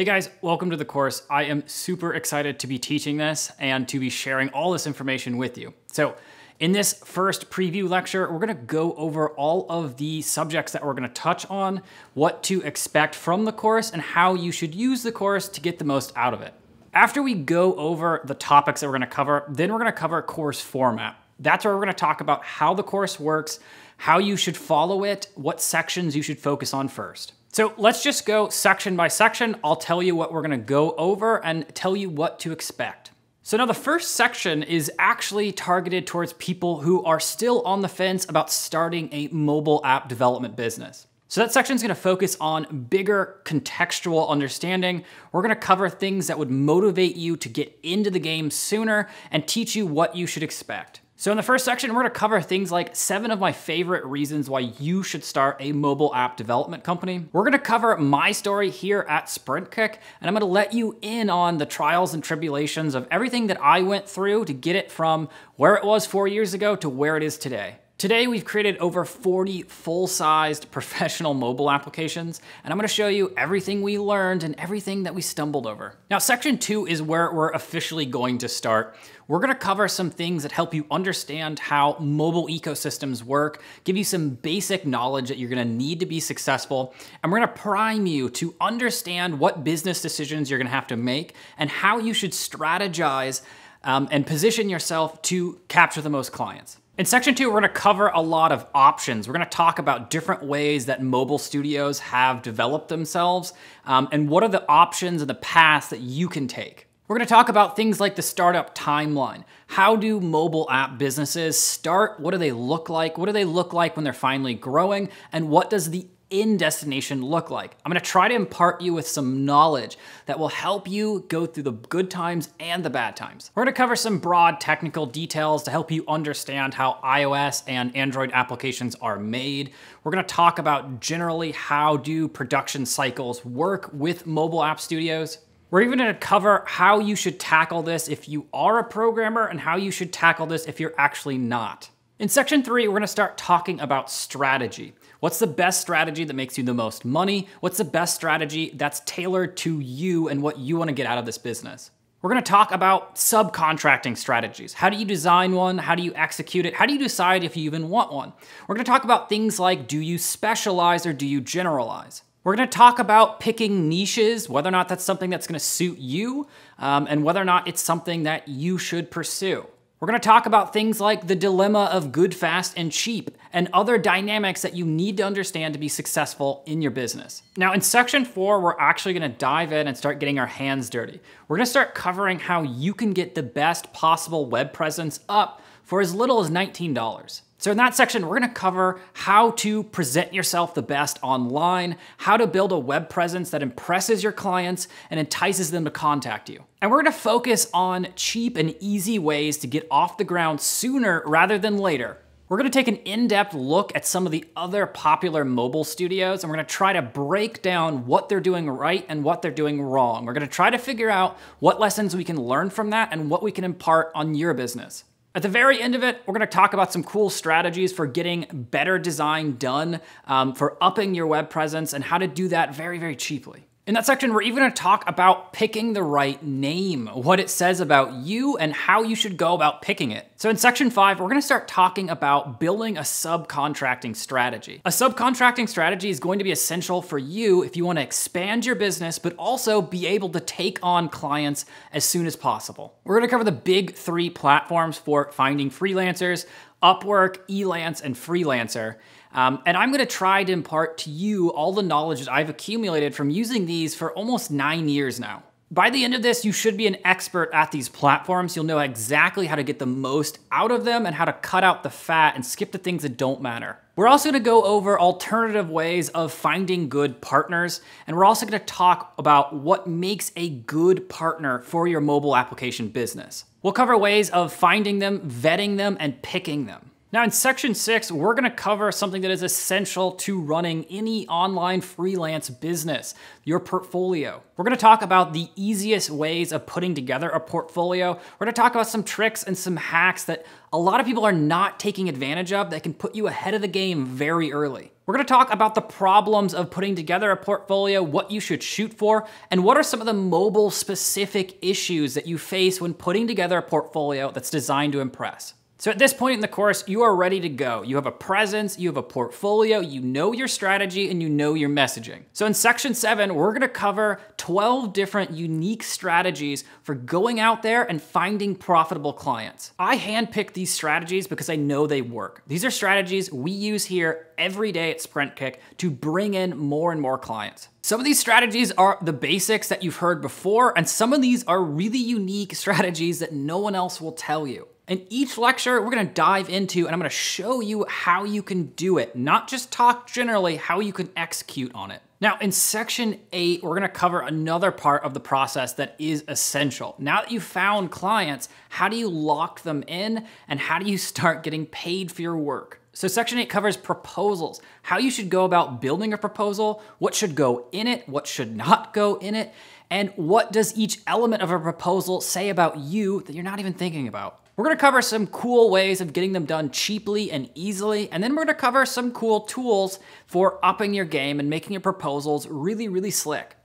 Hey guys, welcome to the course. I am super excited to be teaching this and to be sharing all this information with you. So in this first preview lecture, we're gonna go over all of the subjects that we're gonna touch on, what to expect from the course, and how you should use the course to get the most out of it. After we go over the topics that we're gonna cover, then we're gonna cover course format. That's where we're gonna talk about how the course works, how you should follow it, what sections you should focus on first. So let's just go section by section. I'll tell you what we're gonna go over and tell you what to expect. So now the first section is actually targeted towards people who are still on the fence about starting a mobile app development business. So that section is gonna focus on bigger contextual understanding. We're gonna cover things that would motivate you to get into the game sooner and teach you what you should expect. So in the first section, we're gonna cover things like seven of my favorite reasons why you should start a mobile app development company. We're gonna cover my story here at SprintKick, and I'm gonna let you in on the trials and tribulations of everything that I went through to get it from where it was four years ago to where it is today. Today, we've created over 40 full-sized professional mobile applications, and I'm gonna show you everything we learned and everything that we stumbled over. Now, section two is where we're officially going to start. We're gonna cover some things that help you understand how mobile ecosystems work, give you some basic knowledge that you're gonna need to be successful, and we're gonna prime you to understand what business decisions you're gonna have to make and how you should strategize um, and position yourself to capture the most clients. In section two, we're gonna cover a lot of options. We're gonna talk about different ways that mobile studios have developed themselves um, and what are the options and the paths that you can take. We're gonna talk about things like the startup timeline. How do mobile app businesses start? What do they look like? What do they look like when they're finally growing? And what does the in destination look like? I'm gonna try to impart you with some knowledge that will help you go through the good times and the bad times. We're gonna cover some broad technical details to help you understand how iOS and Android applications are made. We're gonna talk about generally how do production cycles work with mobile app studios. We're even gonna cover how you should tackle this if you are a programmer and how you should tackle this if you're actually not. In section three, we're gonna start talking about strategy. What's the best strategy that makes you the most money? What's the best strategy that's tailored to you and what you wanna get out of this business? We're gonna talk about subcontracting strategies. How do you design one? How do you execute it? How do you decide if you even want one? We're gonna talk about things like do you specialize or do you generalize? We're gonna talk about picking niches, whether or not that's something that's gonna suit you, um, and whether or not it's something that you should pursue. We're gonna talk about things like the dilemma of good, fast, and cheap, and other dynamics that you need to understand to be successful in your business. Now, in section four, we're actually gonna dive in and start getting our hands dirty. We're gonna start covering how you can get the best possible web presence up for as little as $19. So in that section, we're gonna cover how to present yourself the best online, how to build a web presence that impresses your clients and entices them to contact you. And we're gonna focus on cheap and easy ways to get off the ground sooner rather than later. We're gonna take an in-depth look at some of the other popular mobile studios and we're gonna try to break down what they're doing right and what they're doing wrong. We're gonna try to figure out what lessons we can learn from that and what we can impart on your business. At the very end of it, we're gonna talk about some cool strategies for getting better design done, um, for upping your web presence, and how to do that very, very cheaply. In that section, we're even gonna talk about picking the right name, what it says about you, and how you should go about picking it. So in section five, we're gonna start talking about building a subcontracting strategy. A subcontracting strategy is going to be essential for you if you wanna expand your business, but also be able to take on clients as soon as possible. We're gonna cover the big three platforms for finding freelancers, Upwork, Elance, and Freelancer. Um, and I'm gonna try to impart to you all the knowledge that I've accumulated from using these for almost nine years now. By the end of this, you should be an expert at these platforms. You'll know exactly how to get the most out of them and how to cut out the fat and skip the things that don't matter. We're also gonna go over alternative ways of finding good partners, and we're also gonna talk about what makes a good partner for your mobile application business. We'll cover ways of finding them, vetting them, and picking them. Now in section six, we're gonna cover something that is essential to running any online freelance business, your portfolio. We're gonna talk about the easiest ways of putting together a portfolio. We're gonna talk about some tricks and some hacks that a lot of people are not taking advantage of that can put you ahead of the game very early. We're gonna talk about the problems of putting together a portfolio, what you should shoot for, and what are some of the mobile specific issues that you face when putting together a portfolio that's designed to impress. So at this point in the course, you are ready to go. You have a presence, you have a portfolio, you know your strategy, and you know your messaging. So in section seven, we're gonna cover 12 different unique strategies for going out there and finding profitable clients. I handpicked these strategies because I know they work. These are strategies we use here every day at SprintKick to bring in more and more clients. Some of these strategies are the basics that you've heard before, and some of these are really unique strategies that no one else will tell you. In each lecture, we're gonna dive into and I'm gonna show you how you can do it, not just talk generally, how you can execute on it. Now, in section eight, we're gonna cover another part of the process that is essential. Now that you've found clients, how do you lock them in and how do you start getting paid for your work? So section eight covers proposals, how you should go about building a proposal, what should go in it, what should not go in it, and what does each element of a proposal say about you that you're not even thinking about. We're gonna cover some cool ways of getting them done cheaply and easily, and then we're gonna cover some cool tools for upping your game and making your proposals really, really slick.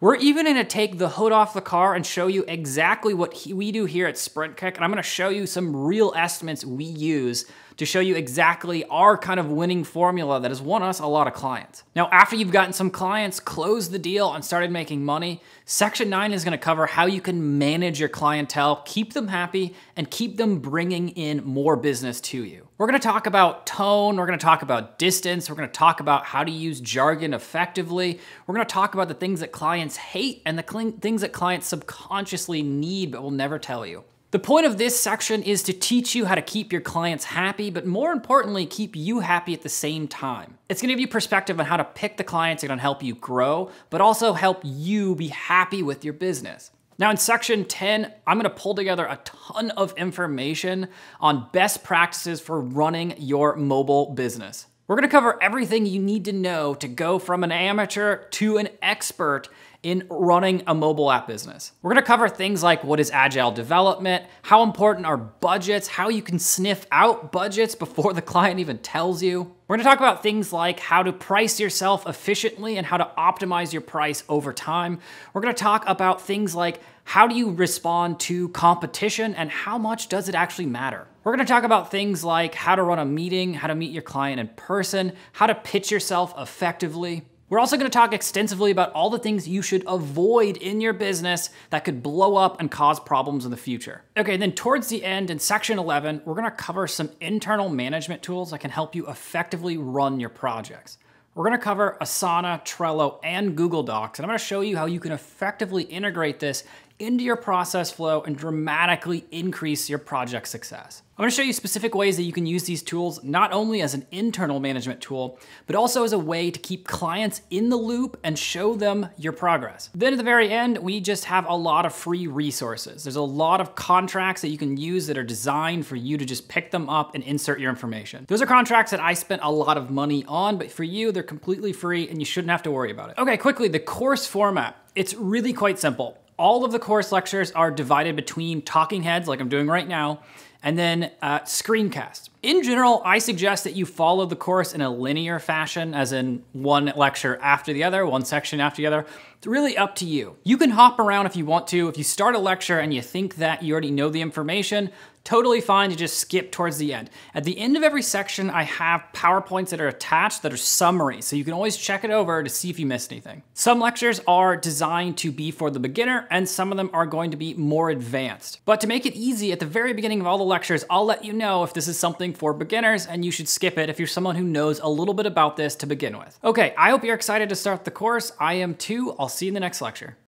We're even gonna take the hood off the car and show you exactly what we do here at Sprint SprintKick, and I'm gonna show you some real estimates we use to show you exactly our kind of winning formula that has won us a lot of clients. Now, after you've gotten some clients, closed the deal, and started making money, Section 9 is gonna cover how you can manage your clientele, keep them happy, and keep them bringing in more business to you. We're gonna talk about tone, we're gonna talk about distance, we're gonna talk about how to use jargon effectively, we're gonna talk about the things that clients hate and the things that clients subconsciously need but will never tell you. The point of this section is to teach you how to keep your clients happy, but more importantly, keep you happy at the same time. It's gonna give you perspective on how to pick the clients that are gonna help you grow, but also help you be happy with your business. Now in section 10, I'm gonna pull together a ton of information on best practices for running your mobile business. We're gonna cover everything you need to know to go from an amateur to an expert in running a mobile app business. We're gonna cover things like what is agile development, how important are budgets, how you can sniff out budgets before the client even tells you. We're gonna talk about things like how to price yourself efficiently and how to optimize your price over time. We're gonna talk about things like how do you respond to competition and how much does it actually matter? We're gonna talk about things like how to run a meeting, how to meet your client in person, how to pitch yourself effectively. We're also gonna talk extensively about all the things you should avoid in your business that could blow up and cause problems in the future. Okay, then towards the end in section 11, we're gonna cover some internal management tools that can help you effectively run your projects. We're gonna cover Asana, Trello, and Google Docs, and I'm gonna show you how you can effectively integrate this into your process flow and dramatically increase your project success. I'm gonna show you specific ways that you can use these tools not only as an internal management tool, but also as a way to keep clients in the loop and show them your progress. Then at the very end, we just have a lot of free resources. There's a lot of contracts that you can use that are designed for you to just pick them up and insert your information. Those are contracts that I spent a lot of money on, but for you, they're completely free and you shouldn't have to worry about it. Okay, quickly, the course format. It's really quite simple. All of the course lectures are divided between talking heads, like I'm doing right now, and then uh, screencasts. In general, I suggest that you follow the course in a linear fashion, as in one lecture after the other, one section after the other. It's really up to you. You can hop around if you want to. If you start a lecture and you think that you already know the information, totally fine to just skip towards the end. At the end of every section, I have PowerPoints that are attached that are summaries, so you can always check it over to see if you missed anything. Some lectures are designed to be for the beginner, and some of them are going to be more advanced. But to make it easy, at the very beginning of all the lectures, I'll let you know if this is something for beginners, and you should skip it if you're someone who knows a little bit about this to begin with. Okay, I hope you're excited to start the course. I am too. I'll see you in the next lecture.